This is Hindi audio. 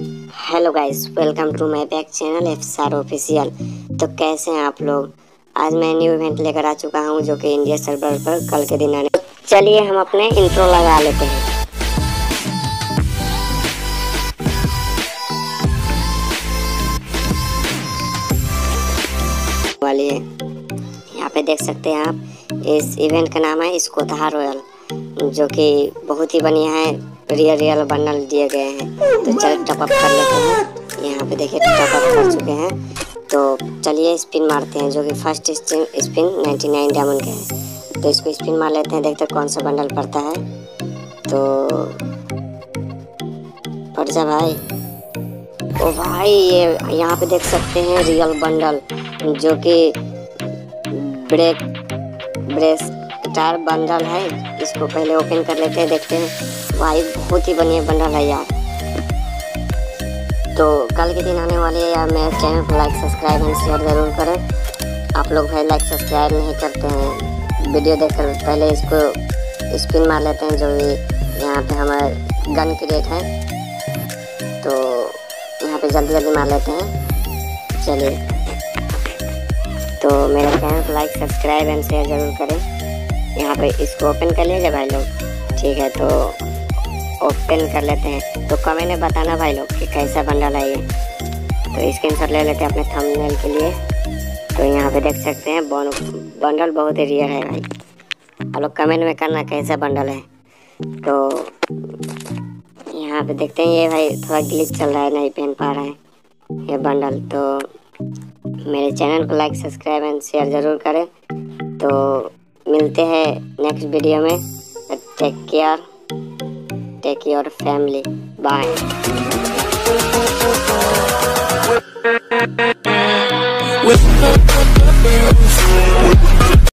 Hello guys welcome to my back channel F सार ऑफिशियल तो कैसे हैं आप लोग? आज मैं न्यू इवेंट लेकर आ चुका हूँ जो कि इंडिया सर्वर पर कल के दिन आने चलिए हम अपने इंट्रो लगा लेते हैं। वाली है। यहाँ पे देख सकते हैं आप, इस इवेंट का नाम है स्कोथा रॉयल जो कि बहुत ही बढ़िया है। रियल रियल बंडल दिए गए हैं। तो चल टॉप अप कर लेते हैं। यहाँ पे देखिए टॉप अप कर चुके हैं। तो चलिए स्पिन मारते हैं, जो कि फ़र्स्ट स्पिन 99 डायमंड का है। तो इसको स्पिन मार लेते हैं, देखते हैं कौन सा बंडल पड़ता है। तो पड़ जा भाई। ओ भाई, ये यहाँ पे देख सकते हैं रियल बंडल जो कि ब्रेक ब्रेस स्टार बंडल है। इसको पहले ओपन कर लेते हैं, देखते हैं। भाई बहुत ही बढ़िया बंडल है यार। तो कल के दिन आने वाले यार, मेरे चैनल को लाइक सब्सक्राइब एंड शेयर ज़रूर करें। आप लोग भाई लाइक सब्सक्राइब नहीं करते हैं। वीडियो देखकर पहले इसको स्पिन मार लेते हैं, जो भी यहाँ पे हमारे गन की रेट है। तो यहाँ पे जल्दी जल्दी मार लेते हैं। चलिए। तो मेरे चैनल को लाइक सब्सक्राइब एंड शेयर ज़रूर करें। यहाँ पे इसको ओपन कर लीजिए भाई लोग। ठीक है तो ओपन कर लेते हैं। तो कमेंट में बताना भाई लोग कि कैसा बंडल है ये। तो स्क्रीन ले लेते हैं अपने थंबनेल के लिए। तो यहाँ पे देख सकते हैं बंडल बहुत ही रियर है भाई। आप लोग कमेंट में करना कैसा बंडल है। तो यहाँ पे देखते हैं, ये भाई थोड़ा ग्लिच चल रहा है, नहीं पहन पा रहा है ये बंडल तो मेरे चैनल को लाइक सब्सक्राइब एंड शेयर ज़रूर करें। तो मिलते हैं नेक्स्ट वीडियो में take care take your family bye